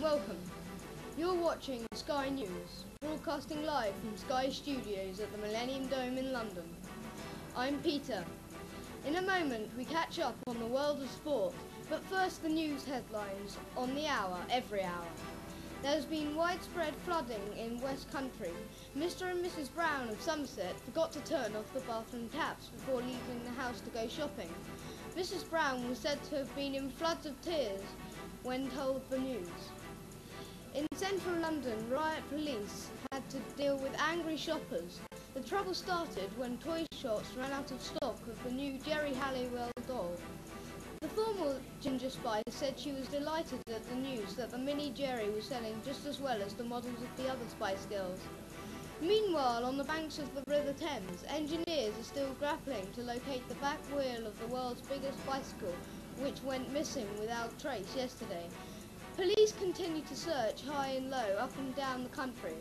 and welcome. You're watching Sky News, broadcasting live from Sky Studios at the Millennium Dome in London. I'm Peter. In a moment, we catch up on the world of sport, but first the news headlines on the hour, every hour. There's been widespread flooding in West Country. Mr. and Mrs. Brown of Somerset forgot to turn off the bathroom taps before leaving the house to go shopping. Mrs. Brown was said to have been in floods of tears when told the news. In central London, riot police had to deal with angry shoppers. The trouble started when toy shops ran out of stock of the new Geri Halliwell doll. The former Ginger Spice said she was delighted at the news that the mini Geri was selling just as well as the models of the other Spice Girls. Meanwhile, on the banks of the River Thames, engineers are still grappling to locate the back wheel of the world's biggest bicycle, which went missing without trace yesterday. Police continue to search high and low, up and down the country.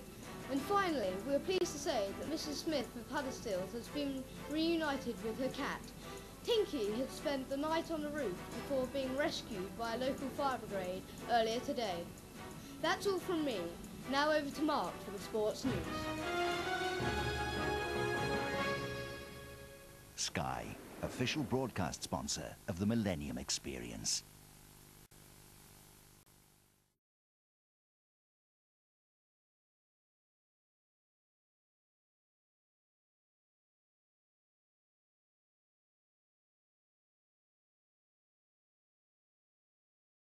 And finally, we are pleased to say that Mrs. Smith of Huddersfield has been reunited with her cat. Tinky had spent the night on the roof before being rescued by a local fire brigade earlier today. That's all from me. Now over to Mark for the sports news. Sky, official broadcast sponsor of the Millennium Experience.